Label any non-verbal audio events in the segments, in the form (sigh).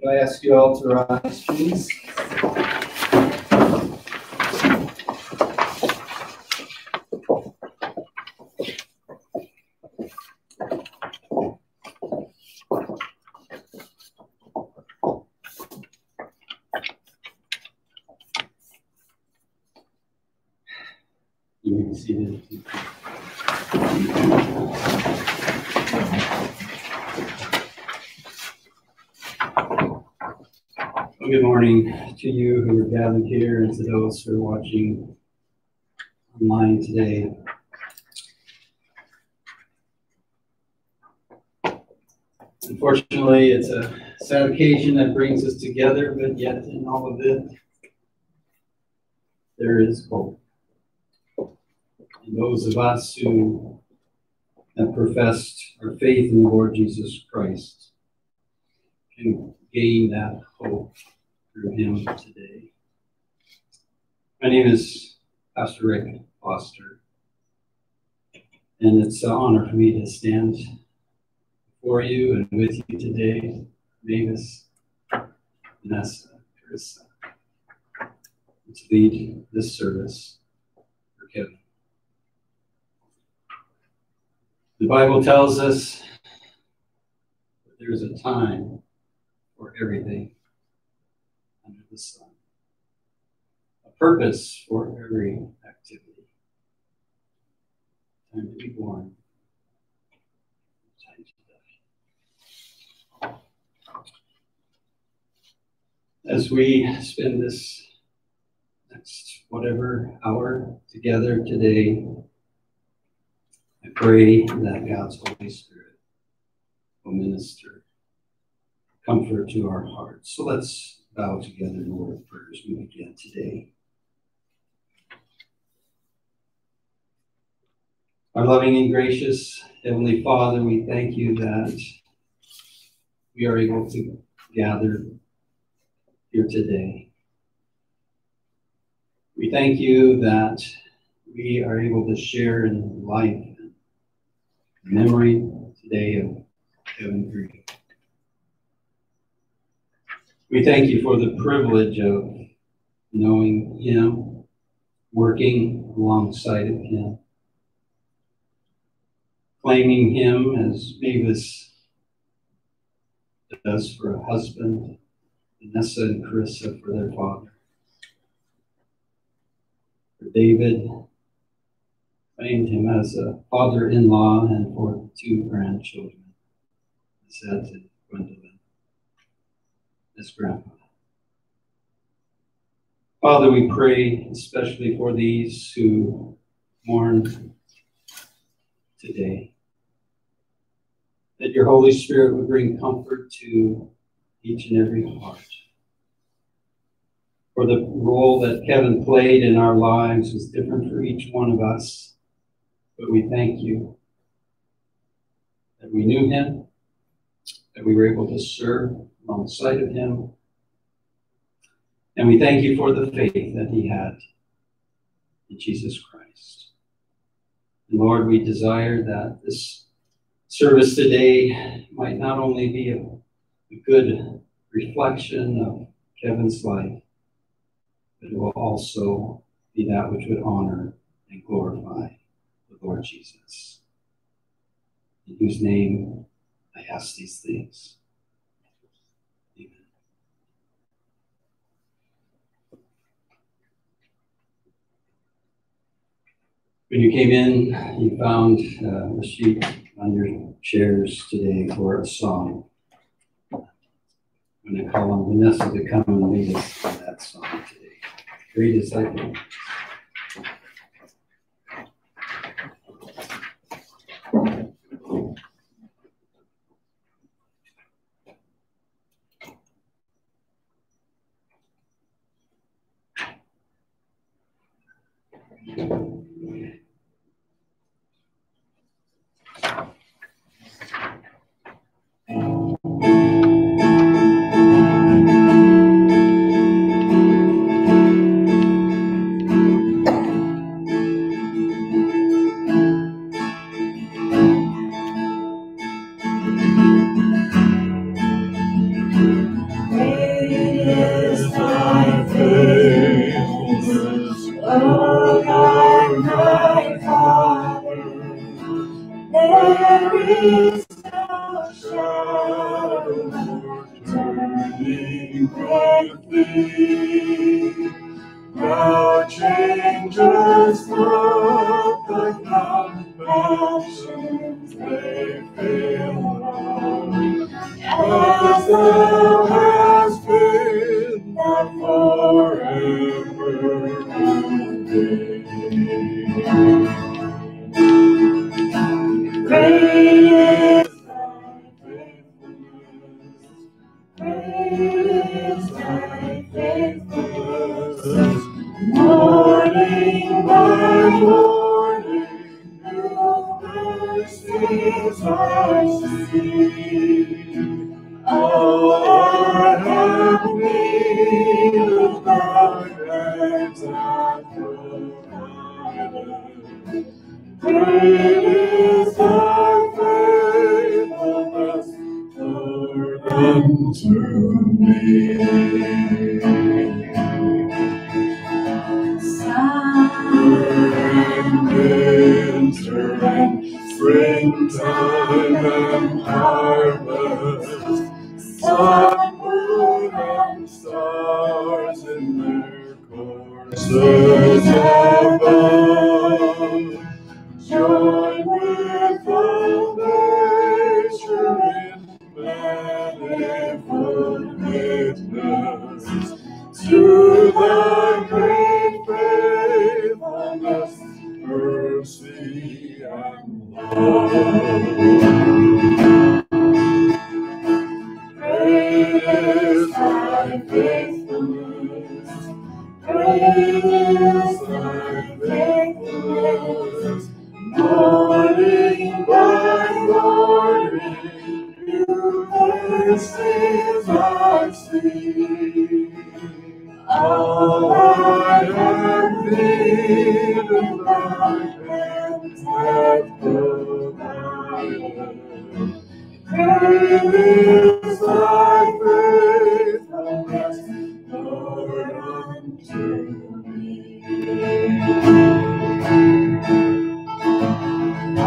Could I ask you all to rise, please? You may be seated. Well, good morning to you who are gathered here and to those who are watching online today. Unfortunately, it's a sad occasion that brings us together, but yet in all of it, there is hope. And those of us who have professed our faith in the Lord Jesus Christ can gain that hope through him today. My name is Pastor Rick Foster, and it's an honor for me to stand before you and with you today, Mavis, Vanessa, Carissa, to lead this service for Kevin. The Bible tells us that there's a time for everything under the sun, purpose for every activity. Time to be born. As we spend this next whatever hour together today, I pray that God's Holy Spirit will minister comfort to our hearts. So let's bow together in word of prayer as we begin today. Our loving and gracious Heavenly Father, we thank you that we are able to gather here today. We thank you that we are able to share in life memory today of Kevin Green. We thank you for the privilege of knowing him, working alongside of him, claiming him as Mavis does for a husband, Vanessa and Carissa for their father. For David, claimed him as a father-in-law and for two grandchildren, Zed and Gwendolyn as grandpa. Father, we pray especially for these who mourn today, that your Holy Spirit would bring comfort to each and every heart. For the role that Kevin played in our lives is different for each one of us, but we thank you that we knew him, that we were able to serve alongside of him. And we thank you for the faith that he had in Jesus Christ. Lord, we desire that this service today might not only be a, a good reflection of Kevin's life, but it will also be that which would honor and glorify the Lord Jesus. In whose name I ask these things. When you came in, you found uh, a sheet on your chairs today for a song. I'm going to call on Vanessa to come and lead us in that song today. Great disciple. Thank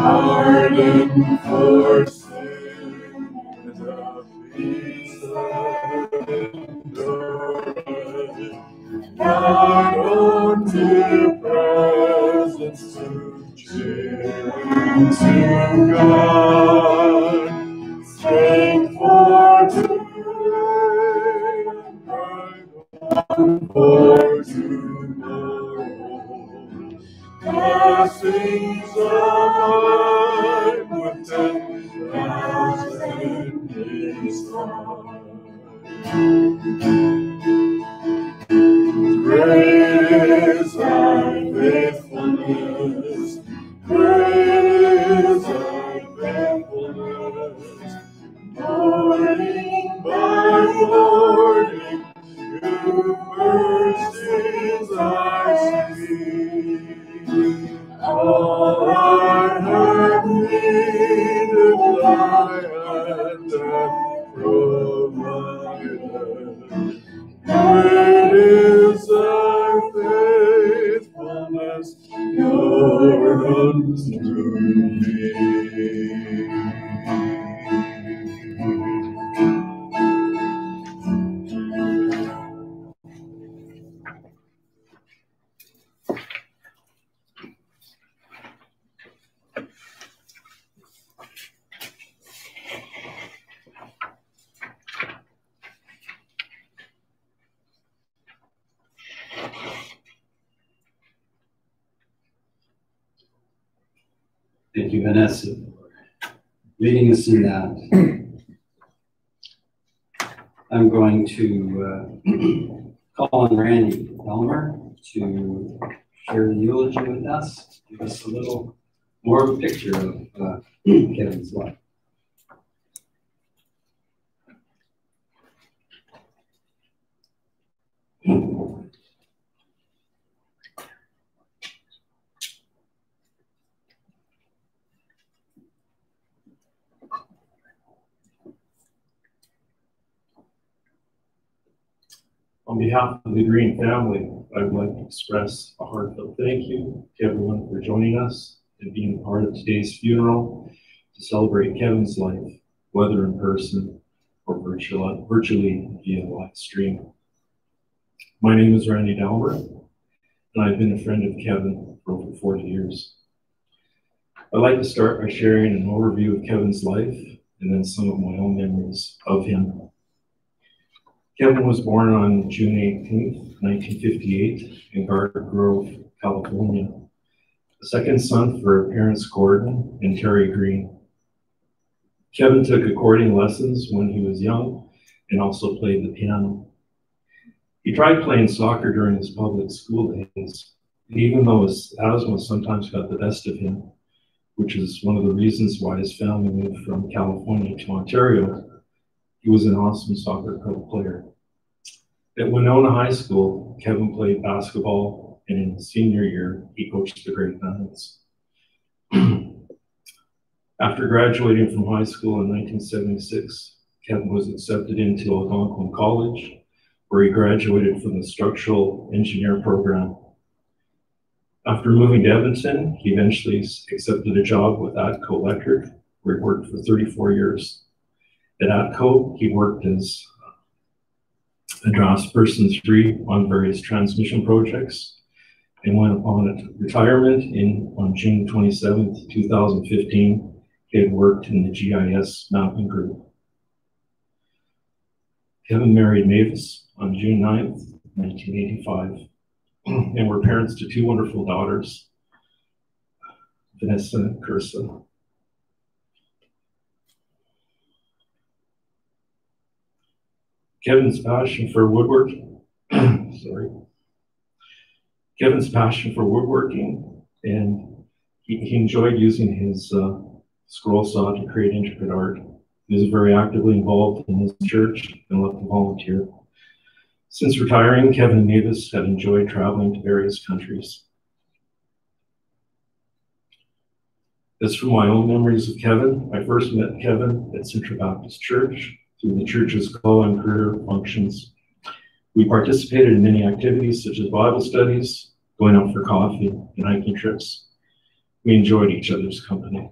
pardon for sin and a peace that God unto presence to cheer and to leading us in that. I'm going to uh, (clears throat) call on Randy Elmer to share the eulogy with us, give us a little more of a picture of uh, (clears throat) Kevin's life. (clears throat) On behalf of the Green family, I would like to express a heartfelt thank you to everyone for joining us and being a part of today's funeral to celebrate Kevin's life, whether in person or virtual, virtually via live stream. My name is Randy Dalbert, and I've been a friend of Kevin for over 40 years. I'd like to start by sharing an overview of Kevin's life and then some of my own memories of him Kevin was born on June 18, 1958, in Garden Grove, California. The second son for parents Gordon and Terry Green. Kevin took accordion lessons when he was young and also played the piano. He tried playing soccer during his public school days, even though his asthma sometimes got the best of him, which is one of the reasons why his family moved from California to Ontario he was an awesome soccer player. At Winona High School, Kevin played basketball, and in his senior year, he coached the Great Mountains. (clears throat) After graduating from high school in 1976, Kevin was accepted into Algonquin College, where he graduated from the structural engineer program. After moving to Edmonton, he eventually accepted a job with ATCO Electric, where he worked for 34 years. At ATCO, he worked as uh, a draftsperson three on various transmission projects and went upon retirement in on June 27, 2015. He had worked in the GIS mapping group. Kevin married Mavis on June 9, 1985, and were parents to two wonderful daughters, Vanessa and Carissa. Kevin's passion for woodworking, (clears throat) sorry, Kevin's passion for woodworking, and he, he enjoyed using his uh, scroll saw to create intricate art. He was very actively involved in his church and loved to volunteer. Since retiring, Kevin and Mavis have enjoyed traveling to various countries. As for my own memories of Kevin, I first met Kevin at Central Baptist Church through the church's call and career functions. We participated in many activities such as Bible studies, going out for coffee, and hiking trips. We enjoyed each other's company.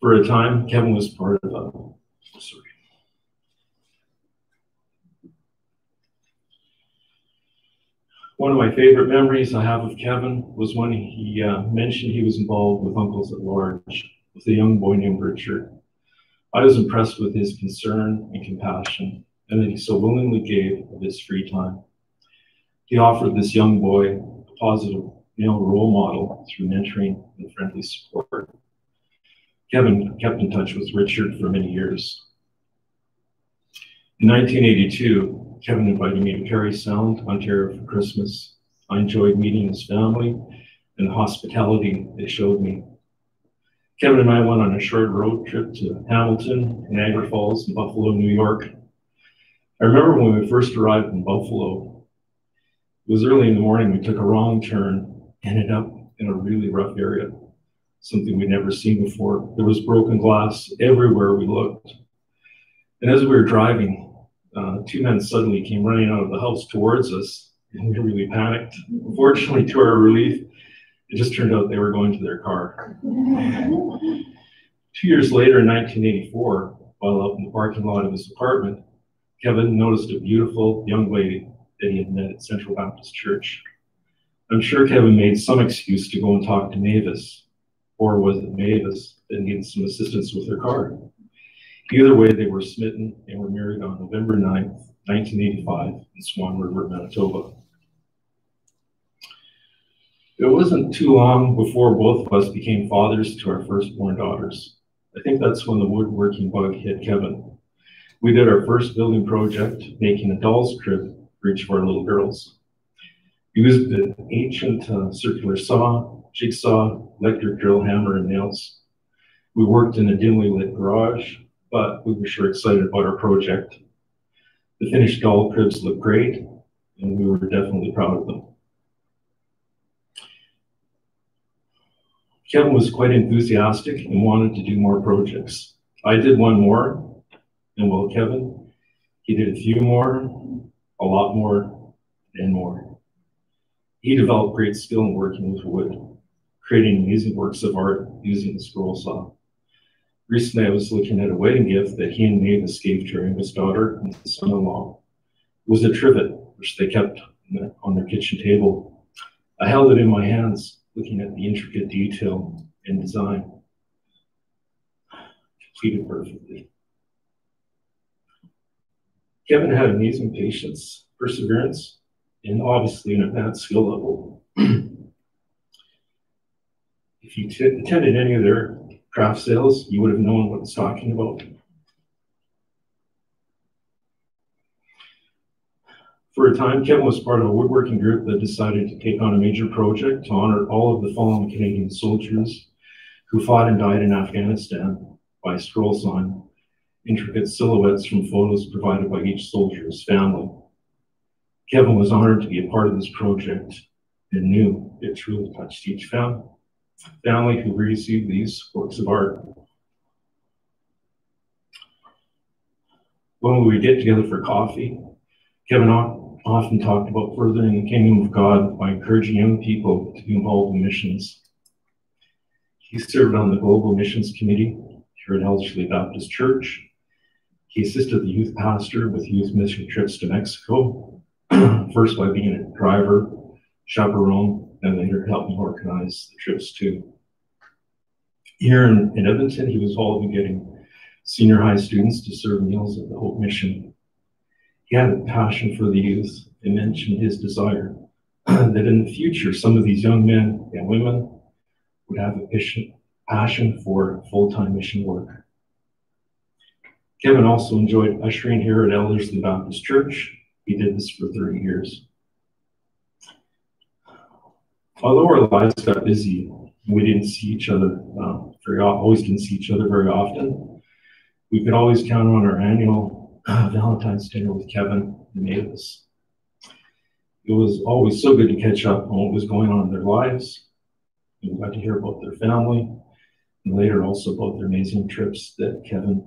For a time, Kevin was part of a, sorry. One of my favorite memories I have of Kevin was when he uh, mentioned he was involved with Uncles at Large with a young boy named Richard. I was impressed with his concern and compassion, and that he so willingly gave of his free time. He offered this young boy a positive male role model through mentoring and friendly support. Kevin kept in touch with Richard for many years. In 1982, Kevin invited me to Parry Sound, Ontario for Christmas. I enjoyed meeting his family and the hospitality they showed me Kevin and I went on a short road trip to Hamilton, Niagara Falls, and Buffalo, New York. I remember when we first arrived in Buffalo, it was early in the morning, we took a wrong turn, ended up in a really rough area, something we'd never seen before. There was broken glass everywhere we looked. And as we were driving, uh, two men suddenly came running out of the house towards us, and we really panicked. Fortunately, to our relief, it just turned out they were going to their car. Two years later, in 1984, while out in the parking lot of his apartment, Kevin noticed a beautiful young lady that he had met at Central Baptist Church. I'm sure Kevin made some excuse to go and talk to Mavis, or was it Mavis that needed some assistance with her car? Either way, they were smitten and were married on November 9th, 1985 in Swan River, Manitoba. It wasn't too long before both of us became fathers to our firstborn daughters. I think that's when the woodworking bug hit Kevin. We did our first building project, making a doll's crib for each of our little girls. We used an ancient uh, circular saw, jigsaw, electric drill hammer, and nails. We worked in a dimly lit garage, but we were sure excited about our project. The finished doll cribs looked great, and we were definitely proud of them. Kevin was quite enthusiastic and wanted to do more projects. I did one more, and well, Kevin, he did a few more, a lot more, and more. He developed great skill in working with wood, creating amazing works of art using the scroll saw. Recently, I was looking at a wedding gift that he and Mavis gave to his daughter and son-in-law. It was a trivet, which they kept on their kitchen table. I held it in my hands, looking at the intricate detail and design. Completed perfectly. Kevin had amazing patience, perseverance, and obviously an advanced skill level. (clears throat) if you attended any of their craft sales, you would have known what it's talking about. For a time, Kevin was part of a woodworking group that decided to take on a major project to honor all of the fallen Canadian soldiers who fought and died in Afghanistan by scroll sign, intricate silhouettes from photos provided by each soldier's family. Kevin was honored to be a part of this project and knew it truly touched each family family who received these works of art. When we would get together for coffee, Kevin often talked about furthering the kingdom of God by encouraging young people to be involved in missions. He served on the Global Missions Committee here at Ellerslie Baptist Church. He assisted the youth pastor with youth mission trips to Mexico, (clears throat) first by being a driver, chaperone, and later helping organize the trips too. Here in, in Edmonton, he was involved in getting senior high students to serve meals at the Hope Mission. He had a passion for the youth and mentioned his desire (clears throat) that in the future, some of these young men and women would have a passion for full-time mission work. Kevin also enjoyed ushering here at Ellerslie Baptist Church. He did this for 30 years. Although our lives got busy, we didn't see each other uh, very always didn't see each other very often. We could always count on our annual uh, Valentine's dinner with Kevin and Mavis. It was always so good to catch up on what was going on in their lives. We got to hear about their family, and later also about their amazing trips that Kevin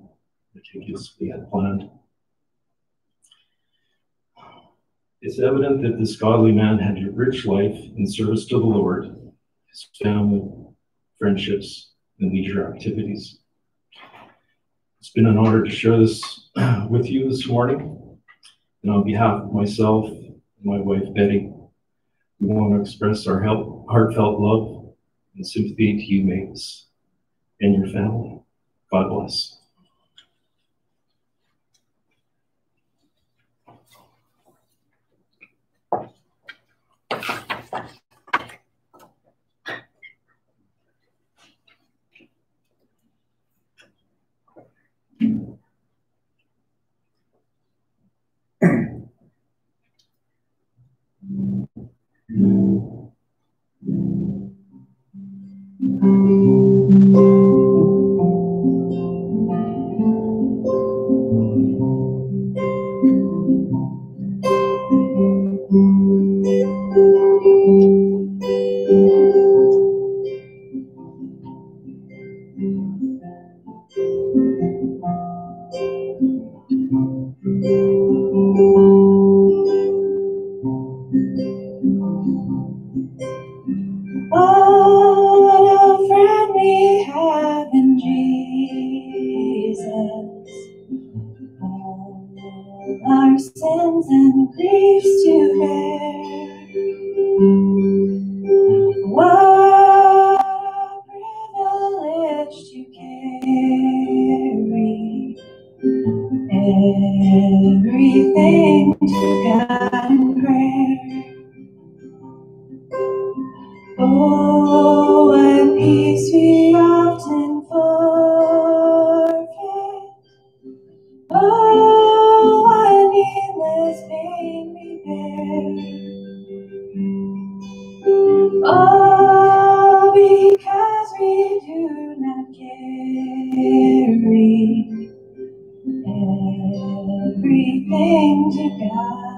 meticulously had planned. It's evident that this godly man had a rich life in service to the Lord, his family, friendships, and leisure activities. It's been an honor to share this (clears throat) with you this morning. And on behalf of myself and my wife, Betty, we want to express our heartfelt love and sympathy to you, Mavis, and your family. God bless. everything to God.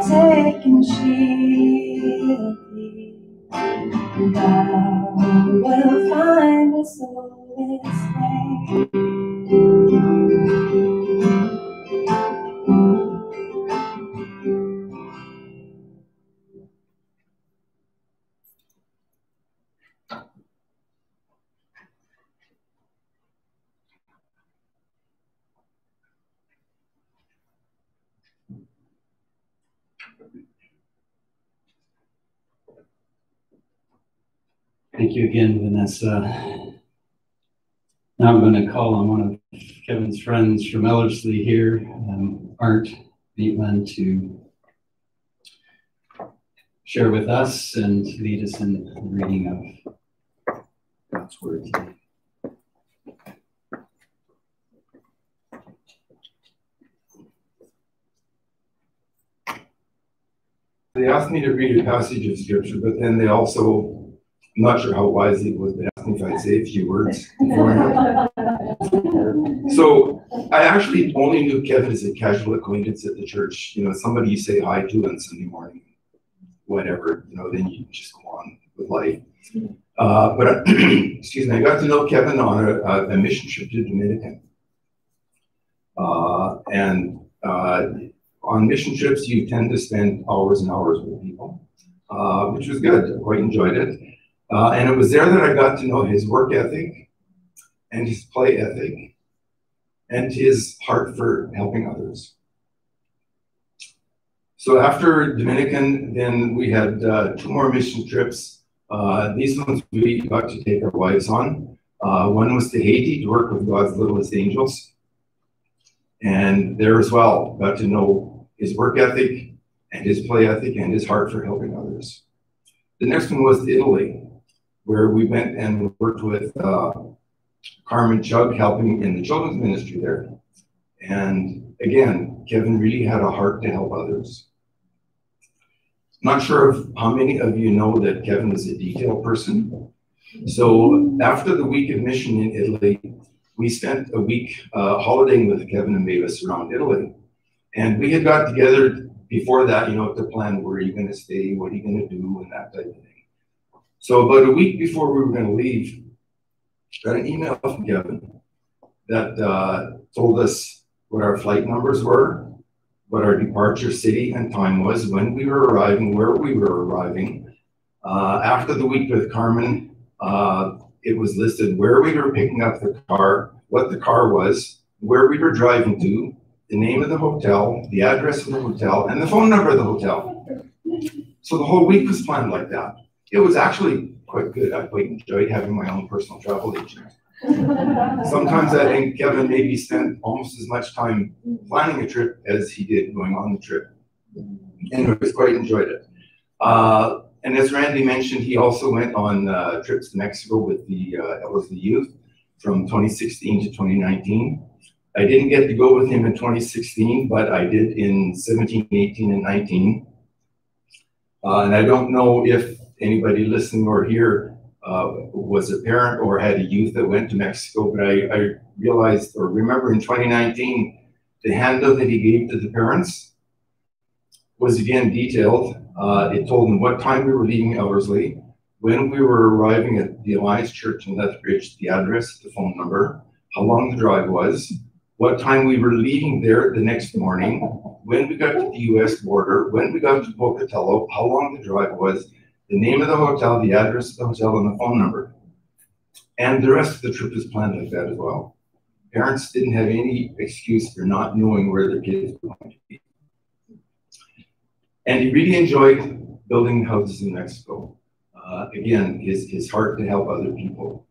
Arms he'll take and shield thee. Thou wilt find the soul again, Vanessa. Now I'm going to call on one of Kevin's friends from Ellerslie here, um, Art Beatman, to share with us and lead us in the reading of God's Word today. They asked me to read a passage of scripture, but then they also, I'm not sure how wise it was, they asked me if I'd say a few words. So I actually only knew Kevin as a casual acquaintance at the church, you know, somebody you say hi to on Sunday morning, whatever, you know, then you just go on with life. Uh, but, (clears throat) excuse me, I got to know Kevin on a, a- a mission trip to Dominican. Uh, and, uh, on mission trips, you tend to spend hours and hours with people, uh, which was good. I quite enjoyed it. Uh, and it was there that I got to know his work ethic and his play ethic and his heart for helping others. So after Dominican, then we had uh, two more mission trips. Uh, these ones we got to take our wives on. Uh, one was to Haiti to work with God's littlest angels. And there as well, got to know his work ethic and his play ethic and his heart for helping others. The next one was to Italy, where we went and worked with uh, Carmen Chug helping in the children's ministry there. And again, Kevin really had a heart to help others. Not sure of how many of you know that Kevin is a detail person. So after the week of mission in Italy, we spent a week uh, holidaying with Kevin and Mavis around Italy. And we had got together before that, you know, to plan where are you going to stay, what are you going to do, and that type of thing. So about a week before we were going to leave, got an email from Kevin that uh, told us what our flight numbers were, what our departure city and time was, when we were arriving, where we were arriving. Uh, after the week with Carmen, uh, it was listed where we were picking up the car, what the car was, where we were driving to, the name of the hotel, the address of the hotel, and the phone number of the hotel. So the whole week was planned like that. It was actually quite good. I quite enjoyed having my own personal travel agent. (laughs) Sometimes I think Kevin maybe spent almost as much time planning a trip as he did going on the trip. Anyways, quite enjoyed it. Uh, and as Randy mentioned, he also went on uh, trips to Mexico with the uh, Ellerslie Youth from 2016 to 2019. I didn't get to go with him in 2016, but I did in 17, 18, and 19. Uh, and I don't know if anybody listening or here uh, was a parent or had a youth that went to Mexico, but I, I realized or remember in 2019, the handout that he gave to the parents was again detailed. Uh, it told them what time we were leaving Ellerslie, when we were arriving at the Alliance Church in Lethbridge, the address, the phone number, how long the drive was, what time we were leaving there the next morning, when we got to the US border, when we got to Pocatello, how long the drive was, the name of the hotel, the address of the hotel, and the phone number. And the rest of the trip was planned like that as well. Parents didn't have any excuse for not knowing where their kids were going to be. And he really enjoyed building houses in Mexico. Uh, again, his, his heart to help other people.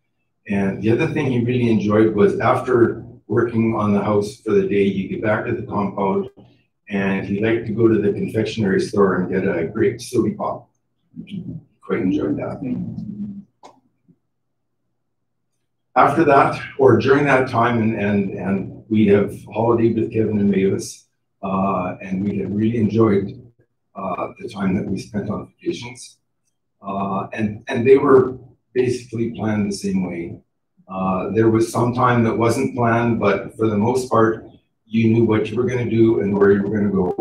And the other thing he really enjoyed was after working on the house for the day, you get back to the compound and he liked to go to the confectionery store and get a great soda pop. Quite enjoyed that. After that, or during that time, and and, and we have holidayed with Kevin and Mavis, uh, and we have really enjoyed uh, the time that we spent on vacations. Uh, and and they were basically planned the same way. Uh, there was some time that wasn't planned, but for the most part, you knew what you were going to do and where you were going to go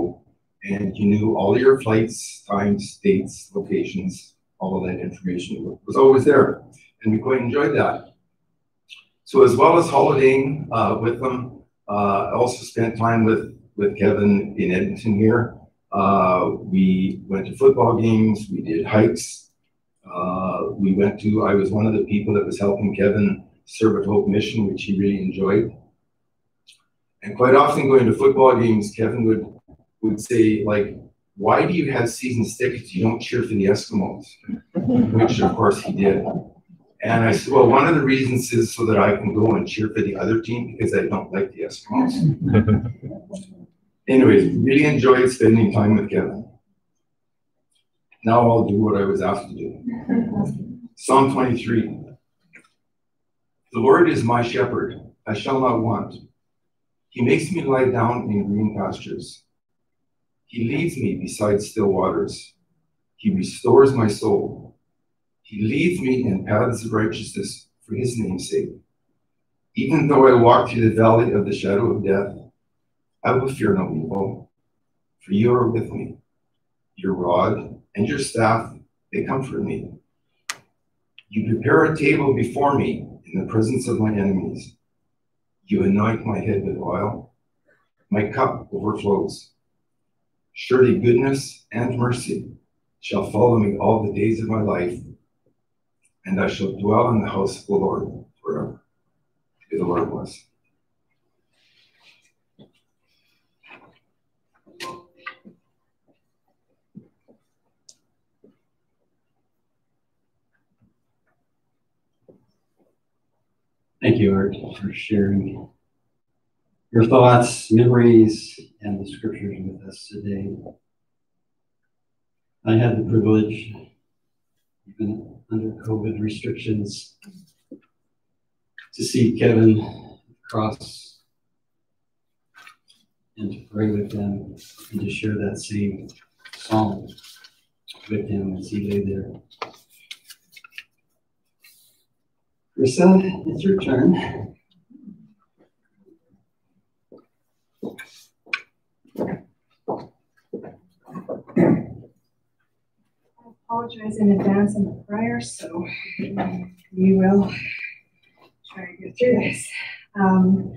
and you knew all your flights, times, dates, locations, all of that information was always there. And we quite enjoyed that. So as well as holidaying uh, with them, uh, I also spent time with, with Kevin in Edmonton here. Uh, we went to football games, we did hikes. Uh, we went to, I was one of the people that was helping Kevin serve at Hope Mission, which he really enjoyed. And quite often going to football games, Kevin would would say like, why do you have season tickets? You don't cheer for the Eskimos, which of course he did. And I said, well, one of the reasons is so that I can go and cheer for the other team because I don't like the Eskimos. Anyways, really enjoyed spending time with Kevin. Now I'll do what I was asked to do. Psalm 23. The Lord is my shepherd, I shall not want. He makes me lie down in green pastures. He leads me beside still waters. He restores my soul. He leads me in paths of righteousness for his name's sake. Even though I walk through the valley of the shadow of death, I will fear no evil, for you are with me. Your rod and your staff, they comfort me. You prepare a table before me in the presence of my enemies. You anoint my head with oil. My cup overflows. Surely goodness and mercy shall follow me all the days of my life, and I shall dwell in the house of the Lord forever. May the Lord bless. Thank you, Art, for sharing your thoughts, memories, and the scriptures with us today. I had the privilege, even under COVID restrictions, to see Kevin cross and to pray with him and to share that same psalm with him as he lay there. Carissa, it's your turn. Apologize in advance on the prayer, so we will try to get through this. Um,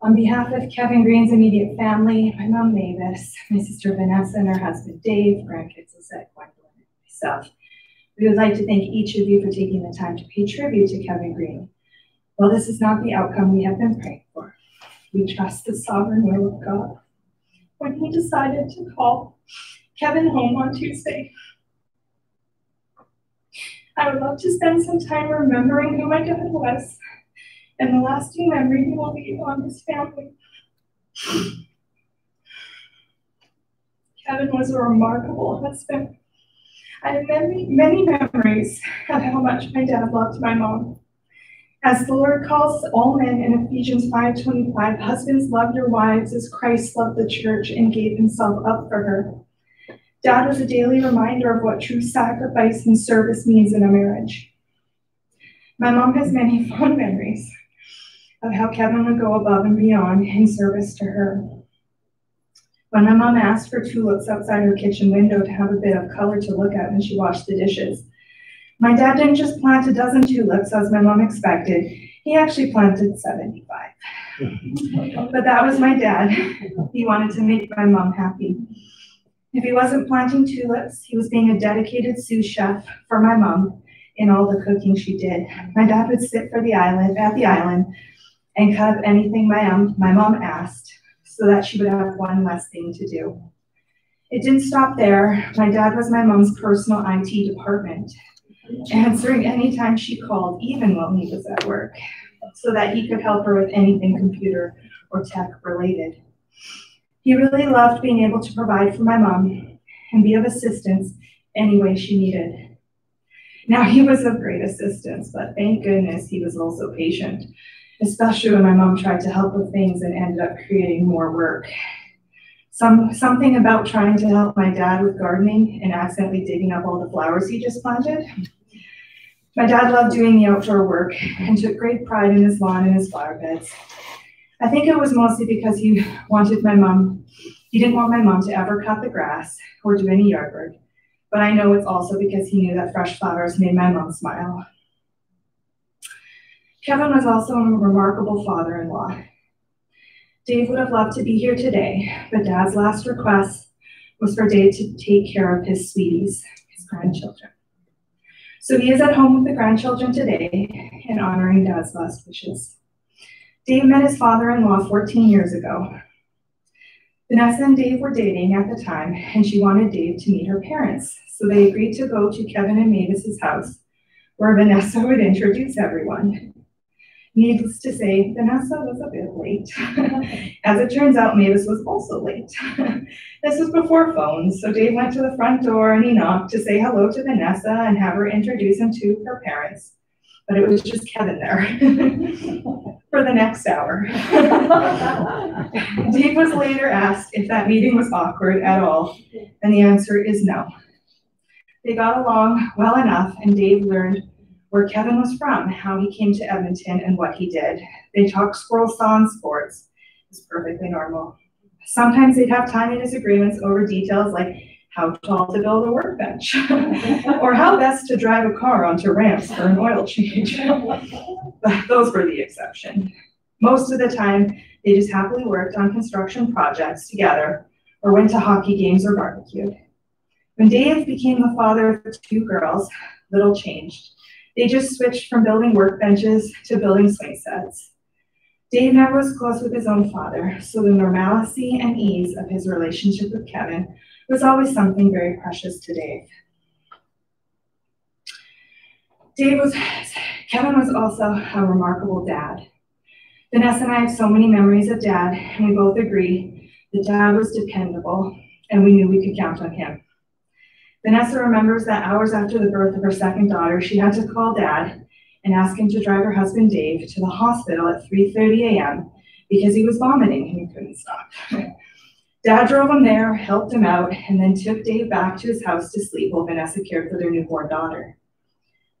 on behalf of Kevin Green's immediate family, my mom Mavis, my sister Vanessa, and her husband Dave, grandkids Lisette, Gwendolyn, and myself, we would like to thank each of you for taking the time to pay tribute to Kevin Green. While this is not the outcome we have been praying for, we trust the sovereign will of God. When he decided to call Kevin home on Tuesday, I would love to spend some time remembering who my dad was and the lasting memory he will leave on his family. Kevin was a remarkable husband. I have many, many memories of how much my dad loved my mom. As the Lord calls all men in Ephesians 5:25, husbands love your wives as Christ loved the church and gave himself up for her. Dad was a daily reminder of what true sacrifice and service means in a marriage. My mom has many (laughs) fond memories of how Kevin would go above and beyond in service to her. When my mom asked for tulips outside her kitchen window to have a bit of color to look at when she washed the dishes, my dad didn't just plant a dozen tulips as my mom expected. He actually planted 75. (laughs) but that was my dad. He wanted to make my mom happy. If he wasn't planting tulips, he was being a dedicated sous chef for my mom in all the cooking she did. My dad would sit for the island at the island and cut up anything my, um, my mom asked so that she would have one less thing to do. It didn't stop there. My dad was my mom's personal IT department answering anytime she called, even while he was at work, so that he could help her with anything computer or tech related. He really loved being able to provide for my mom and be of assistance any way she needed. Now, he was of great assistance, but thank goodness he was also patient, especially when my mom tried to help with things and ended up creating more work. Some, something about trying to help my dad with gardening and accidentally digging up all the flowers he just planted my dad loved doing the outdoor work and took great pride in his lawn and his flower beds. I think it was mostly because he (laughs) wanted my mom, he didn't want my mom to ever cut the grass or do any yard work. But I know it's also because he knew that fresh flowers made my mom smile. Kevin was also a remarkable father in law. Dave would have loved to be here today, but Dad's last request was for Dave to take care of his sweeties, his grandchildren. So he is at home with the grandchildren today and honoring Dad's last wishes. Dave met his father-in-law 14 years ago. Vanessa and Dave were dating at the time, and she wanted Dave to meet her parents. So they agreed to go to Kevin and Mavis's house, where Vanessa (laughs) would introduce everyone. Needless to say, Vanessa was a bit late. (laughs) As it turns out, Mavis was also late. (laughs) this was before phones, so Dave went to the front door and he knocked to say hello to Vanessa and have her introduce him to her parents. But it was just Kevin there (laughs) for the next hour. (laughs) Dave was later asked if that meeting was awkward at all, and the answer is no. They got along well enough, and Dave learned where Kevin was from, how he came to Edmonton, and what he did. They talked scroll saw and sports. It's perfectly normal. Sometimes they'd have tiny disagreements over details like how tall to build a workbench, (laughs) or how best to drive a car onto ramps for an oil change. (laughs) those were the exception. Most of the time, they just happily worked on construction projects together or went to hockey games or barbecued. When Dave became the father of two girls, little changed. They just switched from building workbenches to building swing sets. Dave never was close with his own father, so the normalcy and ease of his relationship with Kevin was always something very precious to Dave. Dave was, Kevin was also a remarkable dad. Vanessa and I have so many memories of dad, and we both agree that dad was dependable, and we knew we could count on him. Vanessa remembers that hours after the birth of her second daughter, she had to call dad and ask him to drive her husband Dave to the hospital at 3.30 a.m. because he was vomiting and he couldn't stop. (laughs) Dad drove him there, helped him out, and then took Dave back to his house to sleep while Vanessa cared for their newborn daughter.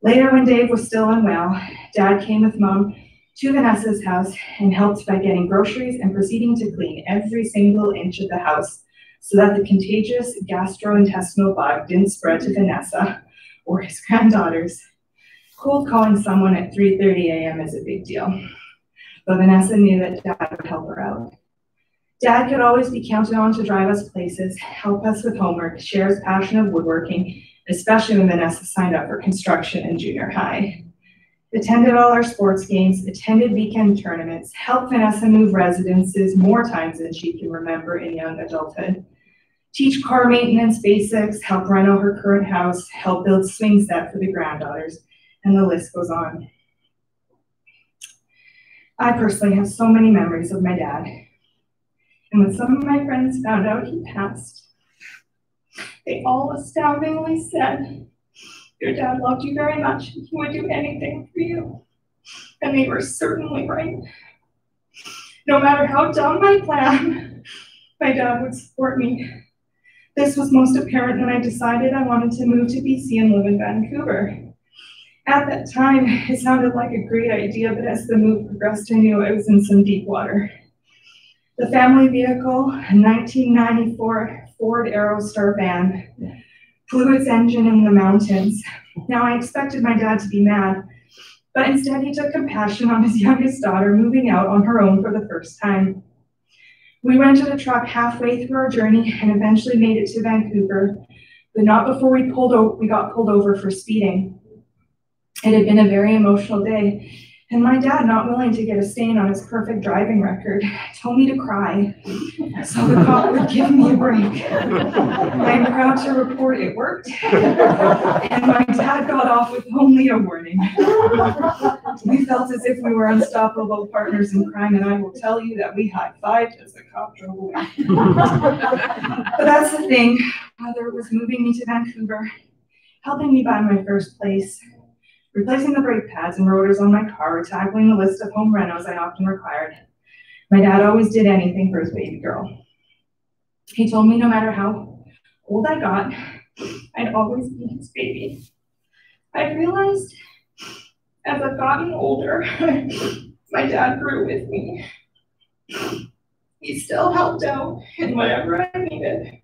Later, when Dave was still unwell, Dad came with Mom to Vanessa's house and helped by getting groceries and proceeding to clean every single inch of the house so that the contagious gastrointestinal bug didn't spread to Vanessa or his (laughs) granddaughters. Cold calling someone at 3.30 a.m. is a big deal, but Vanessa knew that Dad would help her out. Dad could always be counted on to drive us places, help us with homework, share his passion of woodworking, especially when Vanessa signed up for construction in junior high. Attended all our sports games, attended weekend tournaments, helped Vanessa move residences more times than she can remember in young adulthood. teach car maintenance basics, help reno her current house, help build swing set for the granddaughters, and the list goes on. I personally have so many memories of my dad. And when some of my friends found out he passed, they all astoundingly said, Your dad loved you very much, and he would do anything for you. And they were certainly right. No matter how dumb my plan, my dad would support me. This was most apparent when I decided I wanted to move to BC and live in Vancouver. At that time, it sounded like a great idea, but as the move progressed, I knew I was in some deep water. The family vehicle, a 1994 Ford Aerostar van, flew its engine in the mountains. Now, I expected my dad to be mad, but instead he took compassion on his (laughs) youngest daughter moving out on her own for the first time. We rented a truck halfway through our journey and eventually made it to Vancouver, but not before we pulled o- we got pulled over for speeding. It had been a very emotional day, and my dad, not willing to get a stain on his perfect driving record, told me to cry so the cop would give me a break. I'm proud to report it worked, and my dad got off with only a warning. We felt as if we were unstoppable partners in crime, and I will tell you that we high-fived as the cop drove away. But that's the thing, whether it was moving me to Vancouver, helping me buy my first place, replacing the brake pads and rotors on my car, or tackling the list of home renos I often required. My dad always did anything for his baby girl. He told me no matter how old I got, I'd always be his baby. I realized as I've gotten older, (laughs) my dad grew with me. He still helped out in whatever I needed,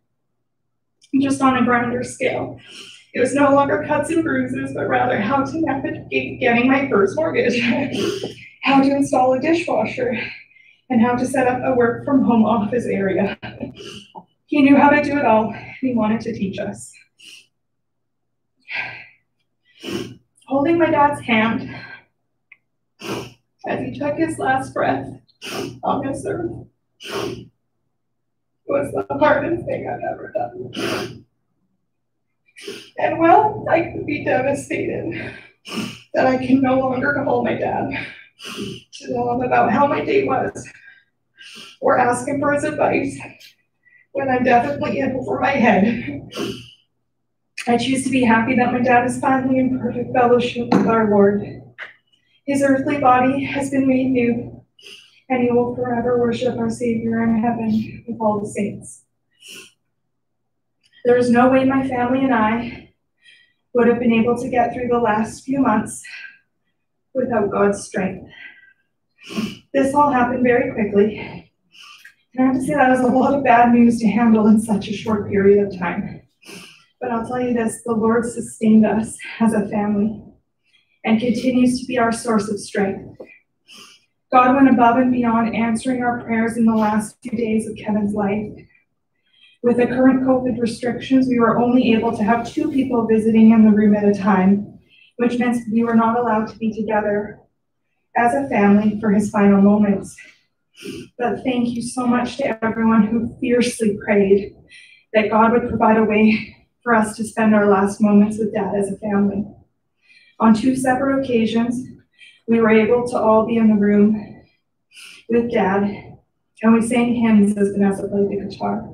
just on a grander scale. It was no longer cuts and bruises, but rather how to navigate getting my first mortgage, (laughs) how to install a dishwasher, and how to set up a work from home office area. He knew how to do it all, and he wanted to teach us. Holding my dad's hand as he took his last breath this earth was the hardest thing I've ever done. And well, I could be devastated that I can no longer call my dad to tell him about how my day was or ask him for his advice when I'm definitely in over my head. I choose to be happy that my dad is finally in perfect fellowship with our Lord. His earthly body has been made new, and he will forever worship our Savior in heaven with all the saints. There is no way my family and I would have been able to get through the last few months without God's strength. This all happened very quickly. And I have to say that was a lot of bad news to handle in such a short period of time. But I'll tell you this the Lord sustained us as a family and continues to be our source of strength. God went above and beyond answering our prayers in the last few days of Kevin's life. With the current COVID restrictions, we were only able to have two people visiting in the room at a time, which meant we were not allowed to be together as a family for his final moments. But thank you so much to everyone who fiercely prayed that God would provide a way for us to spend our last moments with Dad as a family. On two separate occasions, we were able to all be in the room with Dad, and we sang hymns as Vanessa played the guitar.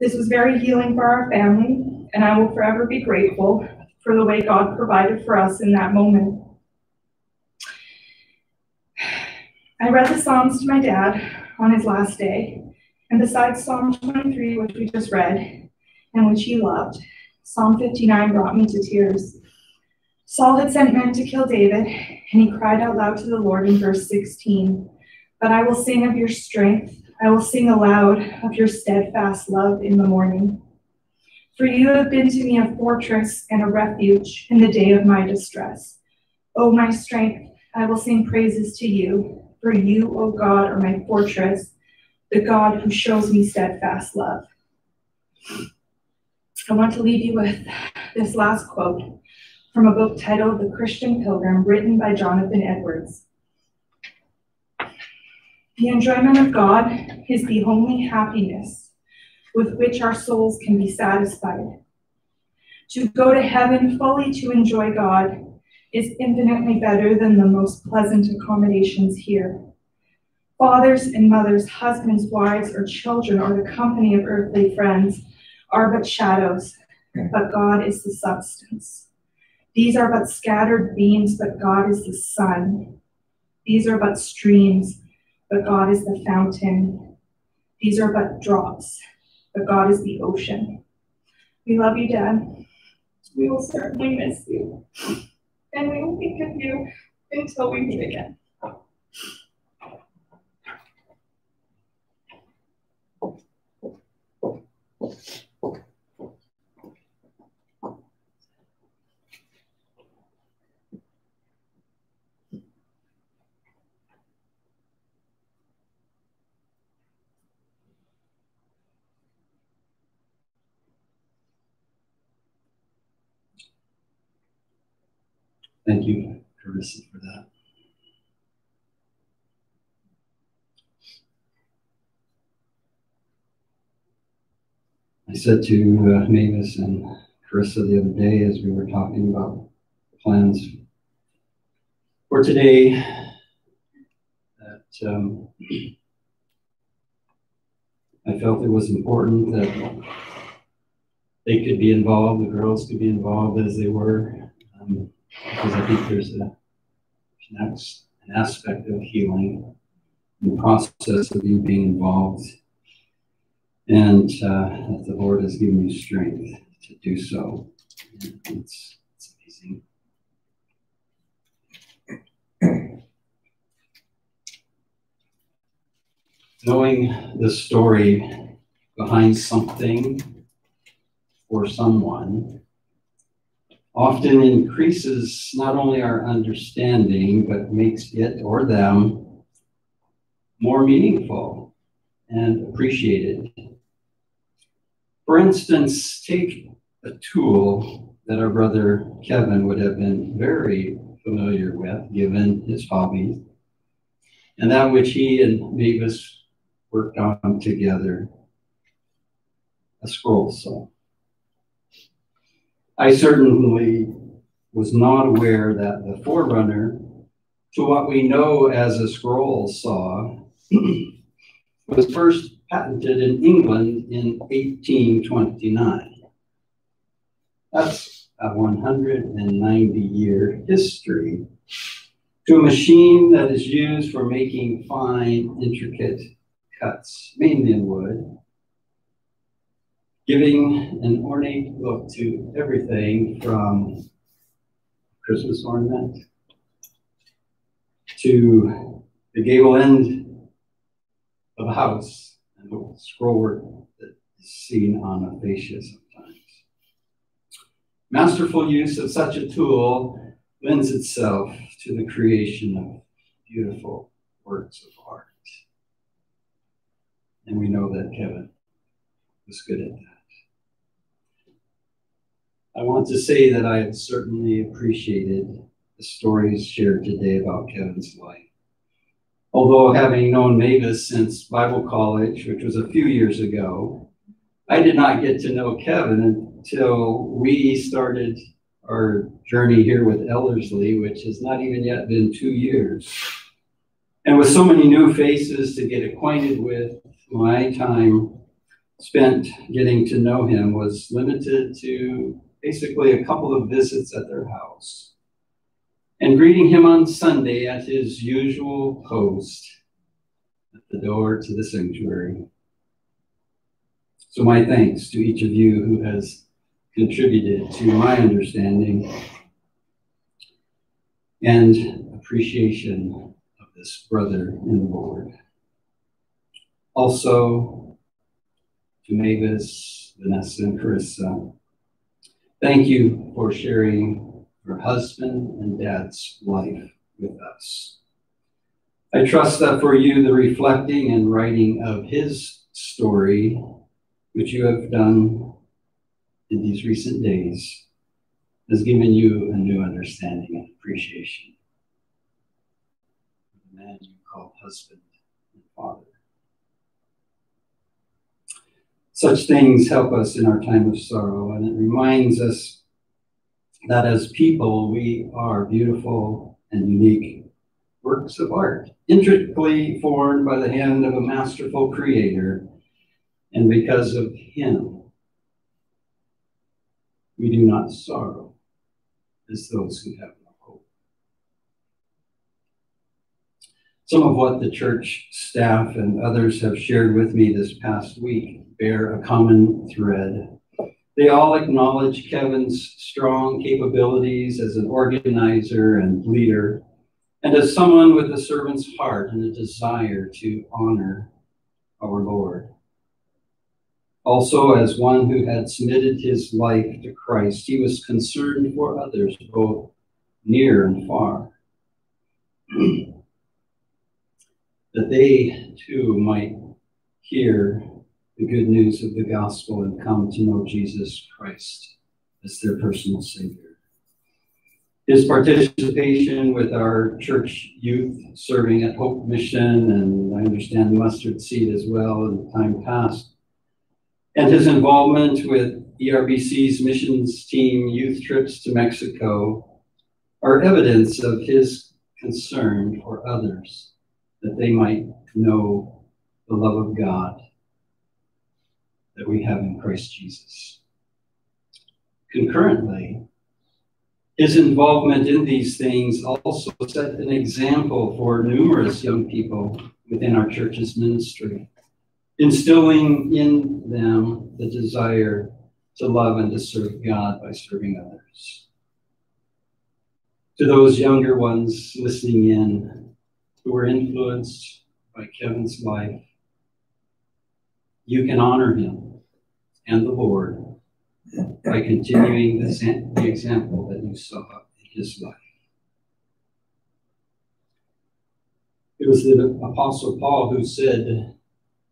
This was very healing for our family, and I will forever be grateful for the way God provided for us in that moment. I read the Psalms to my dad on his last day, and besides Psalm 23, which we just read, and which he loved, Psalm 59 brought me to tears. Saul had sent men to kill David, and he cried out loud to the Lord in verse 16 But I will sing of your strength, I will sing aloud of your steadfast love in the morning. For you have been to me a fortress and a refuge in the day of my distress. O my strength, I will sing praises to you, for you, O God, are my fortress, the God who shows me steadfast love. I want to leave you with this last quote from a book titled The Christian Pilgrim, written by Jonathan Edwards. The enjoyment of God is the only happiness with which our souls can be satisfied. To go to heaven fully to enjoy God is infinitely better than the most pleasant accommodations here. Fathers and mothers, husbands, wives, or children, or the company of earthly friends are but shadows, but God is the substance. These are but scattered beams, but God is the sun. These are but streams, but God is the fountain. These are but drops, but God is the ocean. We love you, Dad. We will certainly miss you and we will think of you until we meet again. Thank you, Carissa, for that. I said to uh, Mavis and Carissa the other day as we were talking about plans for today that um, I felt it was important that they could be involved, the girls could be involved as they were. Because I think there's a an aspect of healing in the process of you being involved, and uh, that the Lord has given you strength to do so. It's, it's amazing. Knowing the story behind something or someone often increases not only our understanding, but makes it or them more meaningful and appreciated. For instance, take a tool that our brother Kevin would have been very familiar with, given his hobbies, and that which he and Mavis worked on together a scroll saw. I certainly was not aware that the forerunner to what we know as a scroll saw (clears throat) was first patented in England in 1829. That's a 190 year history to a machine that is used for making fine, intricate cuts, mainly in wood, giving an ornate look to everything from Christmas ornament to the gable end of a house and the scroll work that is seen on a fascia sometimes. Masterful use of such a tool lends itself to the creation of beautiful works of art. And we know that Kevin was good at that. I want to say that I have certainly appreciated the stories shared today about Kevin's life. Although having known Mavis since Bible college, which was a few years ago, I did not get to know Kevin until we started our journey here with Ellerslie, which has not even yet been two years. And with so many new faces to get acquainted with, my time spent getting to know him was limited to basically a couple of visits at their house and greeting him on Sunday at his usual post at the door to the sanctuary. So, my thanks to each of you who has contributed to my understanding and appreciation of this brother in the Lord. Also, to Mavis, Vanessa, and Carissa, Thank you for sharing your husband and dad's life with us. I trust that for you, the reflecting and writing of his story, which you have done in these recent days, has given you a new understanding and appreciation of the man you call husband and father. Such things help us in our time of sorrow, and it reminds us that as people, we are beautiful and unique works of art, intricately formed by the hand of a masterful creator. And because of him, we do not sorrow as those who have no hope. Some of what the church staff and others have shared with me this past week bear a common thread. They all acknowledge Kevin's strong capabilities as an organizer and leader, and as someone with a servant's heart and a desire to honor our Lord. Also, as one who had submitted his life to Christ, he was concerned for others, both near and far, (clears throat) that they too might hear the good news of the gospel and come to know Jesus Christ as their personal Savior. His participation with our church youth serving at Hope Mission, and I understand Mustard Seed as well in the time past, and his involvement with ERBC's missions team youth trips to Mexico are evidence of his concern for others, that they might know the love of God that we have in Christ Jesus. Concurrently, his involvement in these things also set an example for numerous young people within our church's ministry instilling in them the desire to love and to serve God by serving others. To those younger ones listening in who were influenced by Kevin's life, you can honor him and the Lord by continuing the, the example that you saw in his life. It was the Apostle Paul who said,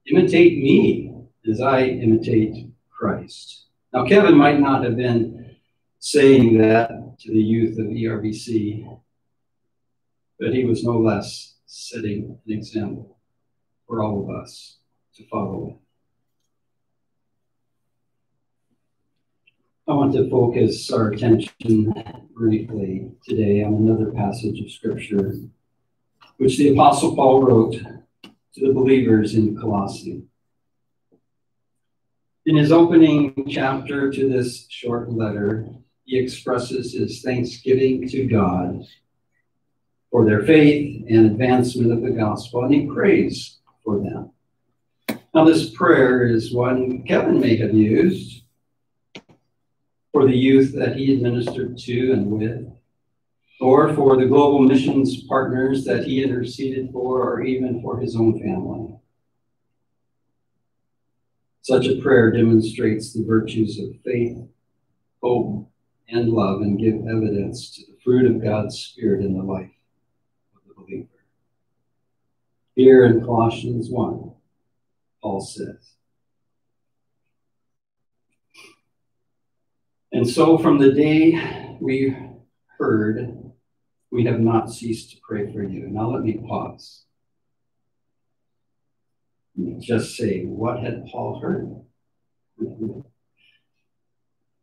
Imitate me as I imitate Christ. Now, Kevin might not have been saying that to the youth of ERBC, but he was no less setting an example for all of us to follow. I want to focus our attention briefly today on another passage of Scripture, which the Apostle Paul wrote to the believers in Colossae. In his opening chapter to this short letter, he expresses his thanksgiving to God for their faith and advancement of the gospel, and he prays for them. Now, this prayer is one Kevin may have used for the youth that he administered to and with or for the global missions partners that he interceded for, or even for his own family. Such a prayer demonstrates the virtues of faith, hope, and love and give evidence to the fruit of God's Spirit in the life of the believer. Here in Colossians 1, Paul says, And so from the day we heard we have not ceased to pray for you. Now let me pause. Just say, what had Paul heard?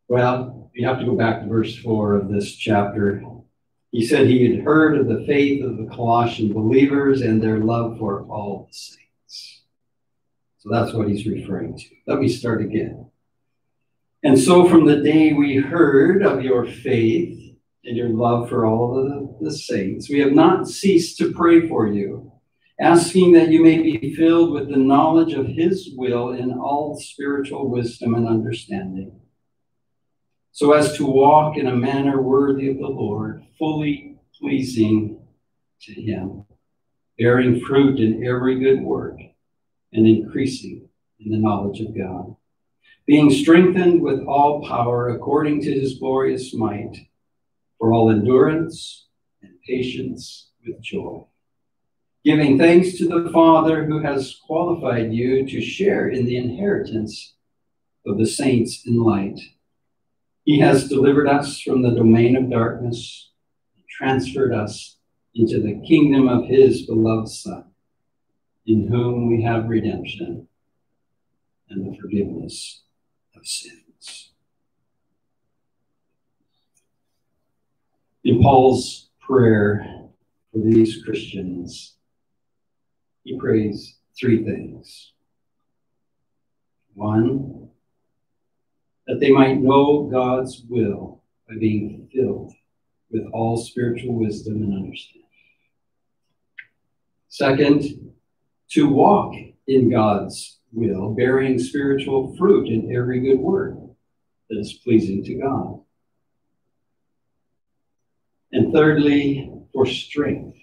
Well, you have to go back to verse 4 of this chapter. He said he had heard of the faith of the Colossian believers and their love for all the saints. So that's what he's referring to. Let me start again. And so, from the day we heard of your faith and your love for all the, the saints. We have not ceased to pray for you, asking that you may be filled with the knowledge of his will in all spiritual wisdom and understanding, so as to walk in a manner worthy of the Lord, fully pleasing to him, bearing fruit in every good work and increasing in the knowledge of God, being strengthened with all power according to his glorious might for all endurance and patience with joy. Giving thanks to the Father who has qualified you to share in the inheritance of the saints in light. He has delivered us from the domain of darkness and transferred us into the kingdom of his beloved Son, in whom we have redemption, and the forgiveness of sins. In Paul's prayer for these Christians, he prays three things. One, that they might know God's will by being filled with all spiritual wisdom and understanding. Second, to walk in God's will, bearing spiritual fruit in every good work that is pleasing to God. And thirdly, for strength,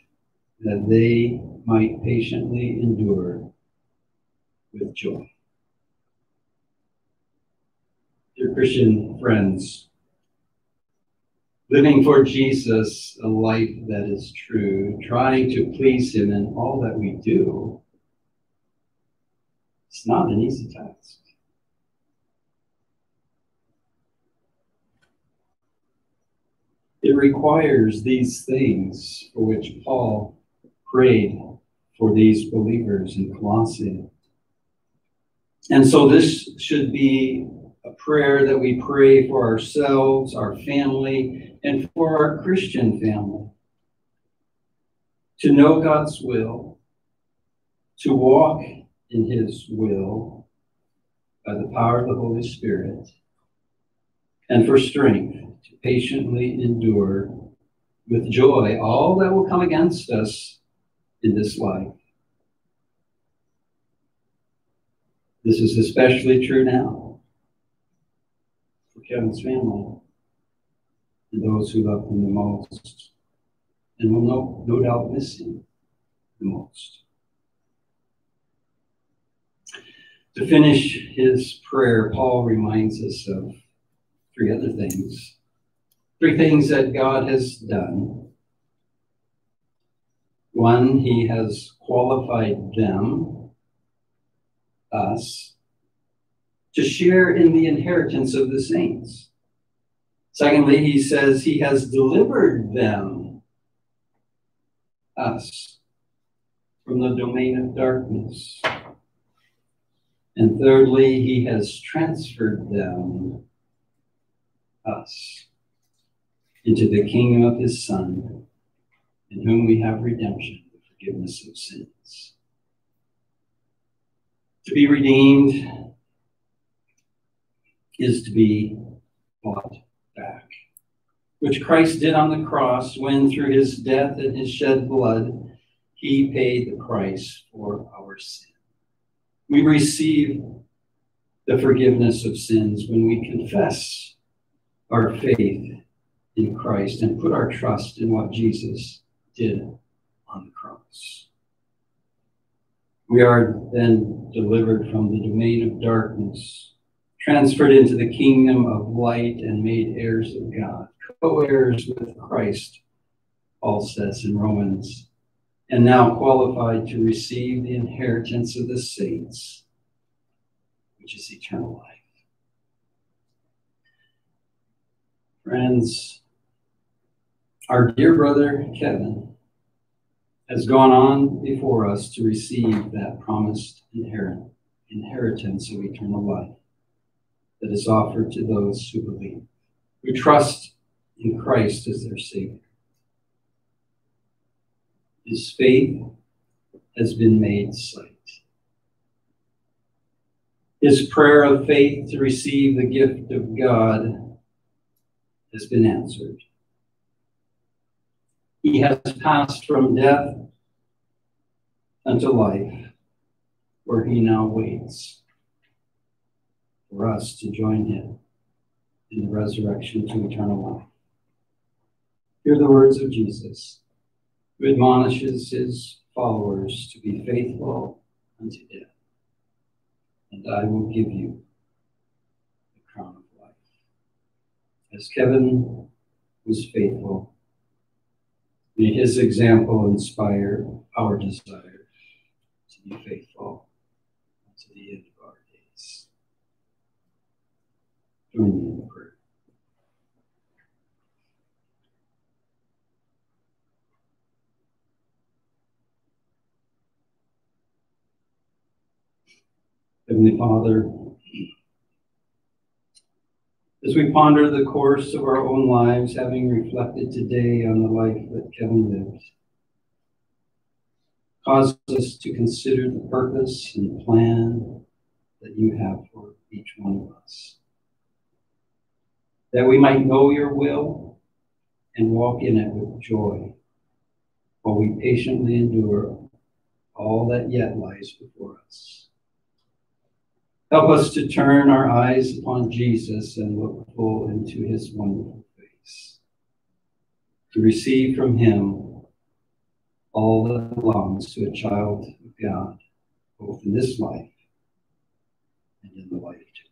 that they might patiently endure with joy. Dear Christian friends, living for Jesus a life that is true, trying to please Him in all that we do, it's not an easy task. It requires these things for which Paul prayed for these believers in Colossae. And so this should be a prayer that we pray for ourselves, our family, and for our Christian family. To know God's will, to walk in His will by the power of the Holy Spirit, and for strength to patiently endure with joy all that will come against us in this life. This is especially true now for Kevin's family and those who love him the most and will no, no doubt miss him the most. To finish his prayer, Paul reminds us of three other things. Three things that God has done. One, he has qualified them, us, to share in the inheritance of the saints. Secondly, he says he has delivered them, us, from the domain of darkness. And thirdly, he has transferred them, us, into the kingdom of his Son, in whom we have redemption, the forgiveness of sins. To be redeemed is to be bought back, which Christ did on the cross when, through his death and his shed blood, he paid the price for our sin. We receive the forgiveness of sins when we confess our faith in Christ and put our trust in what Jesus did on the cross. We are then delivered from the domain of darkness, transferred into the kingdom of light, and made heirs of God, co heirs with Christ, Paul says in Romans, and now qualified to receive the inheritance of the saints, which is eternal life. Friends, our dear brother Kevin has gone on before us to receive that promised inherit, inheritance of eternal life that is offered to those who believe, who trust in Christ as their Savior. His faith has been made sight. His prayer of faith to receive the gift of God has been answered. He has passed from death unto life, where he now waits for us to join him in the resurrection to eternal life. Hear the words of Jesus, who admonishes his followers to be faithful unto death, and I will give you the crown of life. As Kevin was faithful May his example inspire our desire to be faithful unto the end of our days. Join me in prayer. Heavenly Father, as we ponder the course of our own lives, having reflected today on the life that Kevin lived, cause us to consider the purpose and plan that you have for each one of us. That we might know your will and walk in it with joy while we patiently endure all that yet lies before us. Help us to turn our eyes upon Jesus and look full into his wonderful face, to receive from him all that belongs to a child of God, both in this life and in the life to come.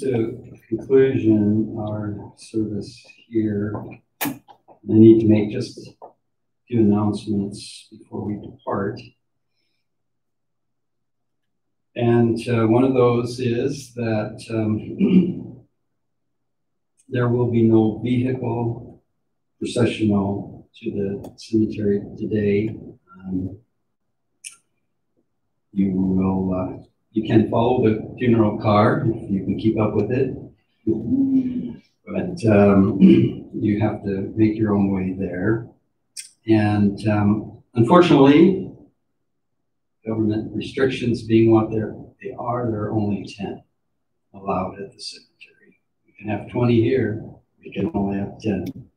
To conclusion our service here. I need to make just a few announcements before we depart. And uh, one of those is that um, (clears throat) there will be no vehicle processional to the cemetery today. Um, you will, uh, you can follow the funeral car if you can keep up with it. But um, (clears throat) you have to make your own way there. And um, unfortunately, government restrictions being what they're, there are only 10 allowed at the cemetery. You can have 20 here, you can only have 10.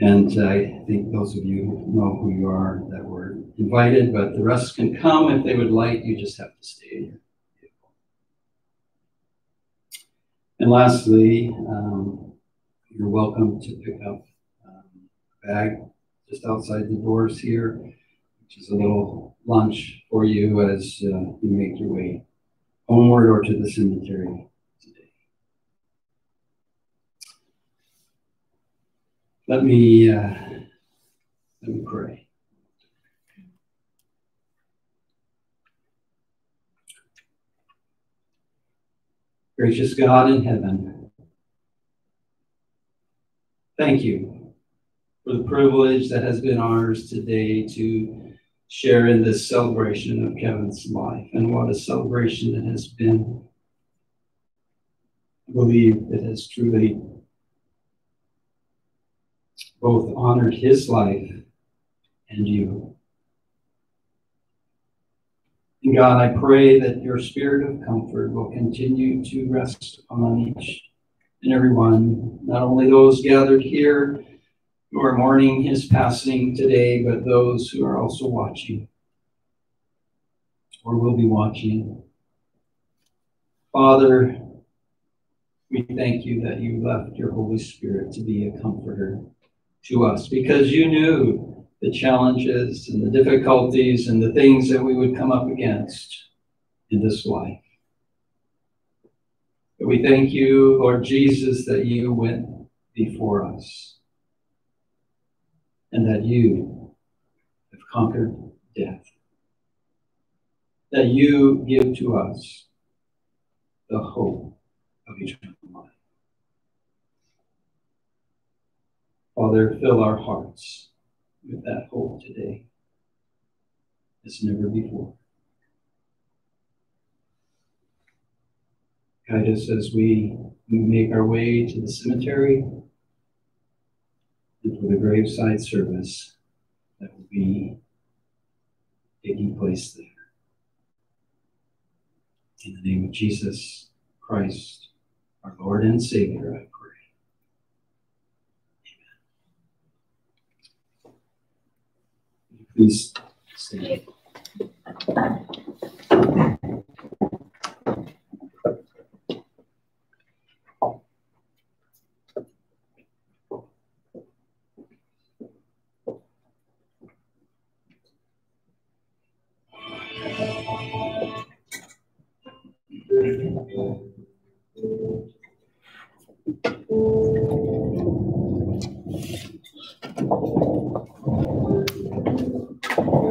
And I think those of you know who you are that were invited, but the rest can come if they would like. You just have to stay vehicle. And lastly, um, you're welcome to pick up um, a bag just outside the doors here, which is a little lunch for you as uh, you make your way homeward or to the cemetery. Let me uh, let me pray. Gracious God in heaven, thank you for the privilege that has been ours today to share in this celebration of Kevin's life. And what a celebration it has been. I believe it has truly both honored his life and you. And God, I pray that your spirit of comfort will continue to rest on each and every one, not only those gathered here who are mourning his passing today, but those who are also watching or will be watching. Father, we thank you that you left your Holy Spirit to be a comforter to us because you knew the challenges and the difficulties and the things that we would come up against in this life. But we thank you, Lord Jesus, that you went before us and that you have conquered death. That you give to us the hope of eternal life. Father, fill our hearts with that hope today as never before. Guide us as we make our way to the cemetery and for the graveside service that will be taking place there. In the name of Jesus Christ, our Lord and Savior, I Please stand. Lord, Thank you.